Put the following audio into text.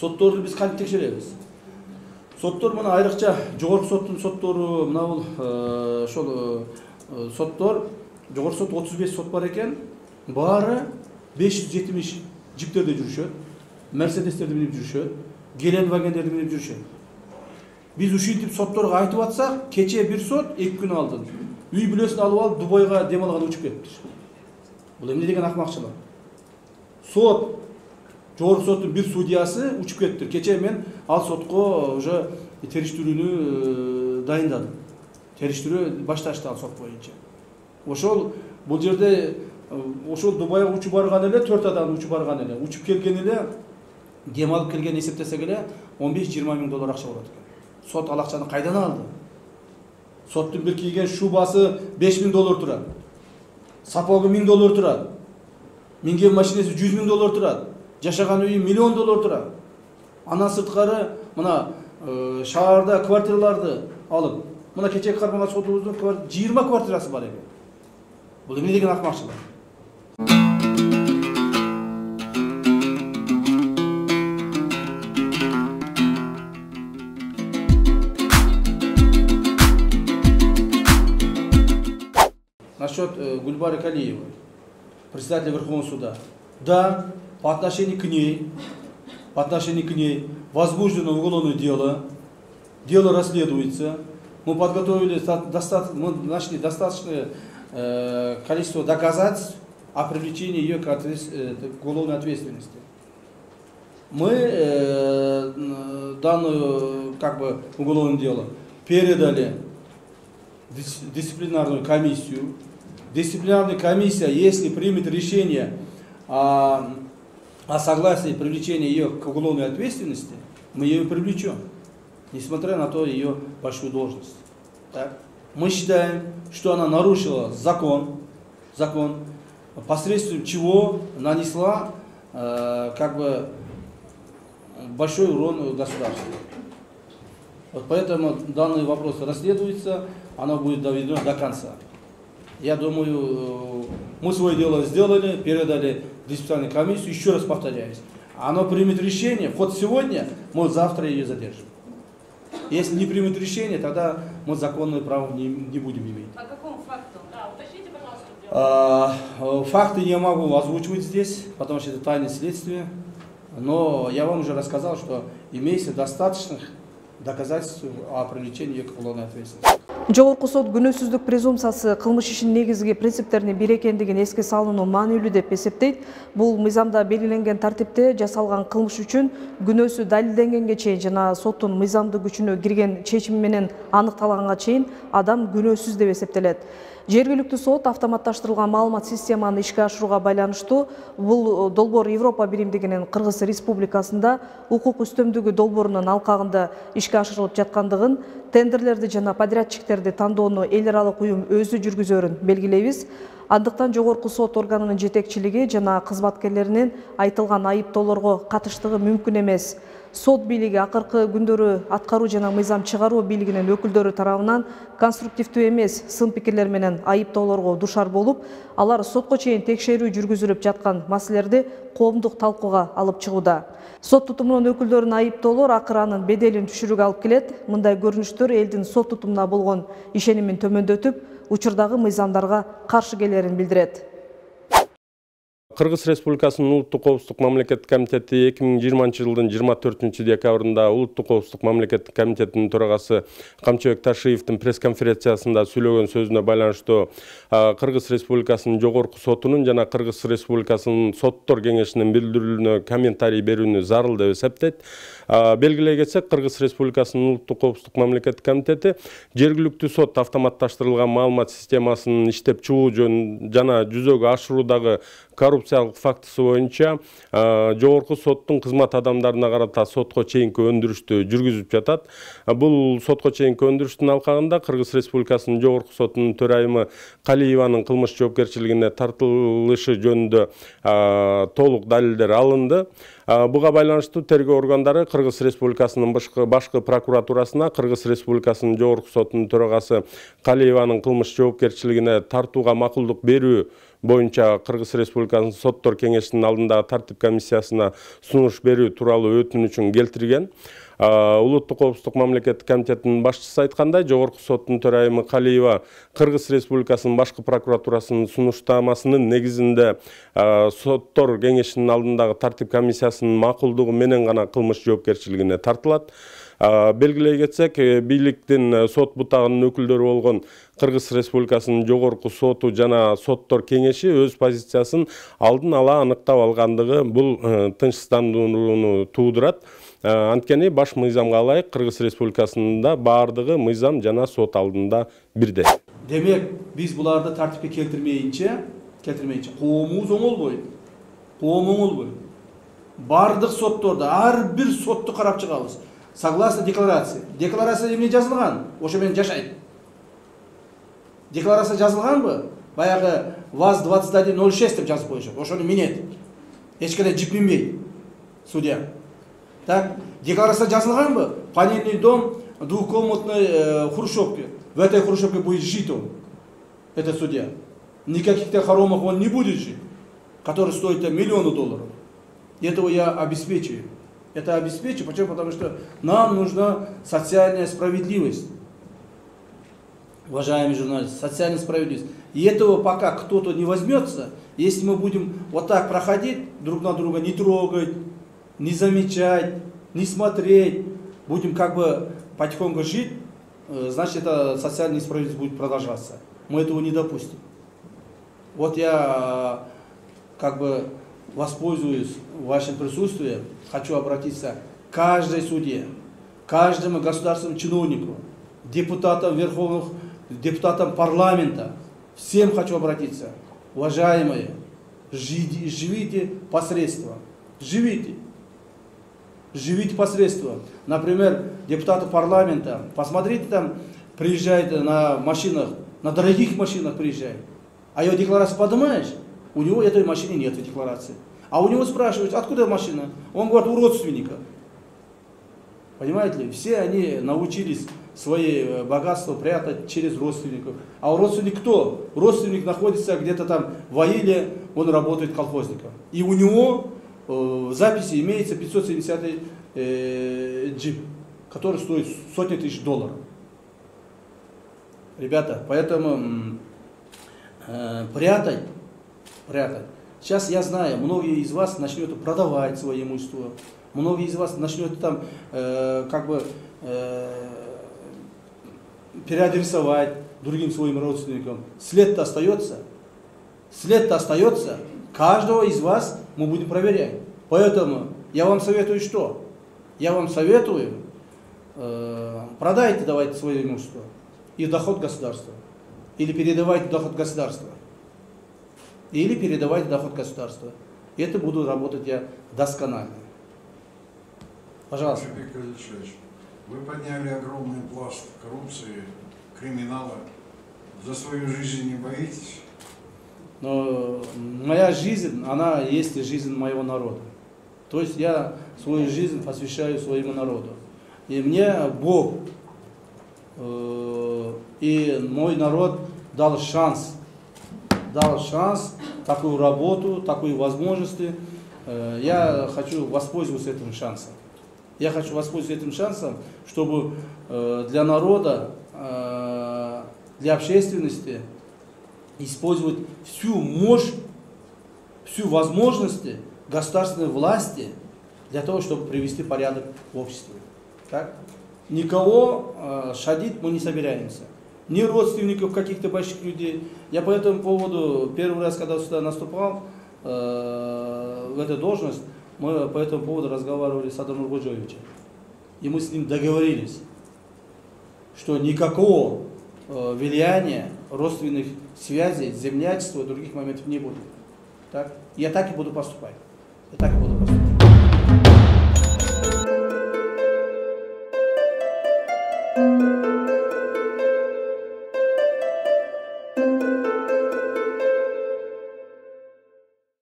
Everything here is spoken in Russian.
сотторду биз кантип текшеребиз соттор мына айрыкча жогорку соттун соттору мына бул ошол соттор жогорку сот отуз беш сот бар экен баары беш жүз жетимиш жиптерде жүрүшөт мерседестерди минип жүрүшөт геленвагендерди минип жүрүшөт биз ушинтип сотторго айтып атсак кечээ бир сот эки күн алдын. Үй бүлөсүн алып алып дубайга дем алганы учуп кетиптир бул эмне деген акмакчылык сот жогорку соттун бир судьясы учуп кетиптир кечээ мен ал сотко уже териштирүүнү дайындадым. Териштирүү башташты ал сот боюнча. Ошол бул жерде ошол дубайга учуп барган эле төрт адам учуп барган эле. Учуп келген эле дем алып келгенин эсептесек эле он беш жыйырма миң доллар акча болот экен. Сот ал акчаны кайдан алды? Соттун бир кийген шубасы беш миң доллар турат. Сапогу миң доллар турат. Минген машинеси жүз миң доллар турат. Жашаган үйү миллион доллар турат андан сырткары мына шаарда квартираларды алып мына кечээки карманган сотубуздун жыйырма квартирасы бар экен бул эмне деген акмакчылык насчет гульбары калиевой председателя верховного суда да по отношению к ней по отношению к ней возбуждено уголовное дело дело расследуется мы подготовили достаточно мы нашли достаточное Э, количество доказательств о привлечении ее э, к уголовной ответственности. Мы э, данную как бы уголовное дело передали дисциплинарную комиссию. Дисциплинарная комиссия, если примет решение о, о согласии привлечения ее к уголовной ответственности, мы ее привлечем, несмотря на то ее большую должность. Так? мы считаем, что она нарушила закон, закон, посредством чего нанесла э, как бы большой урон государству. Вот поэтому данный вопрос расследуется, оно будет доведено до конца. Я думаю, мы свое дело сделали, передали дисциплинарную комиссию, еще раз повторяюсь. Оно примет решение, вход сегодня, мы завтра ее задержим. Если не примут решение, тогда мы законное право не, не будем иметь. По какому факту? Да, уточните, пожалуйста. А, э, факты не могу озвучивать здесь, потому что это тайное следствие. Но я вам уже рассказал, что имеется достаточных доказательств о привлечении к уголовной ответственности. Жогорку сот күнөөсүздүк презумпциясы кылмыш ишинин негизги принциптеринин бири экендигин эске салууну маанилүү деп эсептейт. Бул мыйзамда белгиленген тартипте жасалган кылмыш үчүн күнөөсү далилденгенге чейин жана соттун мыйзамдык күчүнө кирген чечими менен аныкталганга чейин адам күнөөсүз деп эсептелет. Жергиликтүү сот автоматташтырылган маалымат системаны ишке ашырууга байланыштуу бул долбоор европа биримдигинин кыргыз республикасында укук үстөмдүгү долбоорунун алкагында ишке ашырылып жаткандыгын тендерлерди жана подрядчиктерди тандоону эл аралык уюм өзү жүргүзөрүн белгилейбиз. Андыктан жогорку сот органынын жетекчилиги жана кызматкерлеринин айтылган айыптоолорго катыштыгы мүмкүн эмес сот бийлиги акыркы күндөрү аткаруу жана мыйзам чыгаруу бийлигинин өкүлдөрү тарабынан конструктивдүү эмес сын пикирлер менен айыптоолорго душар болуп алар сотко чейин текшерүү жүргүзүлүп жаткан маселелерди коомдук талкууга алып чыгууда. Сот тутумунун өкүлдөрүнүн айыптоолор акыры анын беделин түшүрүүгө алып келет. Мындай көрүнүштөр элдин сот тутумуна болгон ишенимин төмөндөтүп учурдагы мыйзамдарга каршы келерин билдирет кыргыз республикасынын улуттук коопсуздук мамлекеттик комитети эки миң жыйырманчы жылдын жыйырма төртүнчү декабрында улуттук коопсуздук мамлекеттик комитетинин төрагасы камчыбек ташиевдин пресс конференциясында сүйлөгөн сөзүнө байланыштуу кыргыз республикасынын жогорку сотунун жана кыргыз республикасынын соттор кеңешинин билдирүүлөрүнө комментарий берүүнү зарыл деп эсептейт. Белгилей кетсек кыргыз республикасынын улуттук коопсуздук мамлекеттик комитети жергиликтүү сот автоматташтырылган маалымат системасынын иштеп чыгуу жөнүн жана жүзөгө ашыруудагы коррупциялык фактысы боюнча жогорку соттун кызмат адамдарына карата сотко чейинки өндүрүштү жүргүзүп жатат. Бул сотко чейинки өндүрүштүн алкагында кыргыз республикасынын жогорку сотунун төрайымы калиеванын кылмыш жоопкерчилигине тартылышы жөнүндө толук далилдер алынды. Буга байланыштуу тергөө органдары кыргыз республикасынын башкы прокуратурасына кыргыз республикасынын жогорку сотунун төрагасы калиеванын кылмыш жоопкерчилигине тартууга макулдук берүү боюнча кыргыз республикасынын соттор кеңешинин алдындагы тартип комиссиясына сунуш берүү тууралуу өтүнүчүн келтирген. Улуттук коопсуздук мамлекеттик комитетинин башчысы айткандай жогорку соттун төрайымы калиева кыргыз республикасынын башкы прокуратурасынын сунуштамасынын негизинде соттор кеңешинин алдындагы тартип комиссиясынын макулдугу менен гана кылмыш жоопкерчилигине тартылат. Белгилей кетсек э, бийликтин э, сот бутагынын өкүлдөрү болгон кыргыз республикасынын жогорку соту жана соттор кеңеши өз позициясын алдын ала аныктап алгандыгы бул э, тынчсыздандырууну туудурат анткени баш мыйзамга ылайык кыргыз республикасында баардыгы мыйзам жана сот алдында бирдей демек биз буларды тартипке келтирмейинче келтирмейинче коомубуз оңолбойт коом оңолбойт баардык соттордо ар бир сотту карап чыгабыз согласно декларации декларацияда эмне жазылган ошо менен жашайт декларация жазылганбы баягы ваз двадцать один ноль шесть деп жазып коюшат ошону минет. Эч кандай жип минбейт судья. Так декларация жазылганбы панельный дом двухкомнатной э, хрущевке в этой хрущевке будет жить он этот судья. Никаких то хоромах он не будет жить который стоит миллионы долларов. Этого я обеспечиваю. Это обеспечу. Почему? Потому что нам нужна социальная справедливость. Уважаемые журналисты, социальная справедливость. И этого пока кто-то не возьмется, если мы будем вот так проходить, друг на друга не трогать, не замечать, не смотреть, будем как бы потихоньку жить, э, значит, эта социальная справедливость будет продолжаться. Мы этого не допустим. Вот я э, как бы воспользуюсь вашим присутствием, хочу обратиться к каждой судье, каждому государственному чиновнику, депутатам верховных, депутатам парламента, всем хочу обратиться. Уважаемые, живите, живите посредством, живите. Живите посредством. Например, депутаты парламента, посмотрите там, приезжает на машинах, на дорогих машинах приезжает. А его декларацию поднимаешь, у него этой машины нет в декларации. А у него спрашивают, откуда машина? Он говорит, у родственника. Понимаете ли, все они научились свои э, богатства прятать через родственников. А у родственника кто? Родственник находится где-то там в Аиле, он работает колхозником. И у него э, в записи имеется 570 э, джип, который стоит сотни тысяч долларов. Ребята, поэтому э, прятать, прятать Сейчас я знаю, многие из вас начнут продавать свое имущество, многие из вас начнут там э, как бы э, переадресовать другим своим родственникам. След-то остается. След-то остается. Каждого из вас мы будем проверять. Поэтому я вам советую что? Я вам советую, э, продайте давайте свое имущество и доход государства. Или передавайте доход государства или передавать доход государства. Это буду работать я досконально. Пожалуйста. Ильич, вы подняли огромный пласт коррупции, криминала. За свою жизнь не боитесь? Но моя жизнь, она есть жизнь моего народа. То есть я свою жизнь посвящаю своему народу. И мне Бог э, и мой народ дал шанс дал шанс, такую работу, такую возможности. Э, я хочу воспользоваться этим шансом. Я хочу воспользоваться этим шансом, чтобы э, для народа, э, для общественности использовать всю мощь, всю возможности государственной власти для того, чтобы привести порядок в обществе. Так? Никого шадить мы не собираемся ни родственников каких-то больших людей. Я по этому поводу, первый раз, когда сюда наступал, э, в эту должность, мы по этому поводу разговаривали с Адамом Нургоджоевичем. И мы с ним договорились, что никакого э, влияния, родственных связей, землячества и других моментов не будет. Так? Я так и буду поступать. Я так и буду поступать.